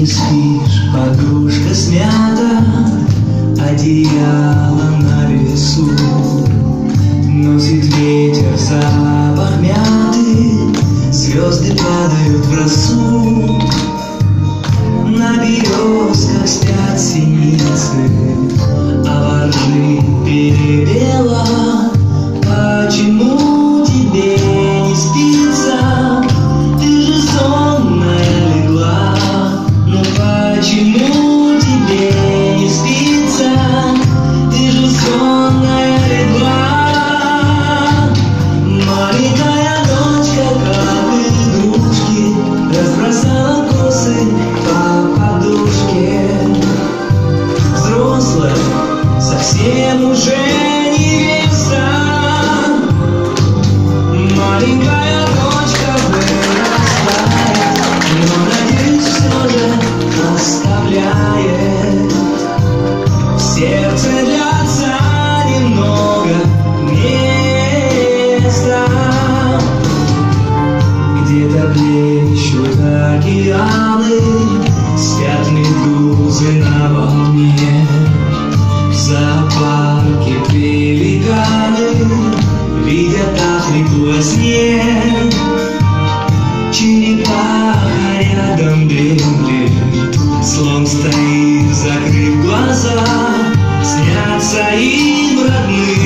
не спишь, подушка смята, одеялом плещут океаны, Спят медузы на волне. В зоопарке пеликаны Видят Африку во сне. Черепаха рядом дремлет, Слон стоит, закрыв глаза, Снятся им родные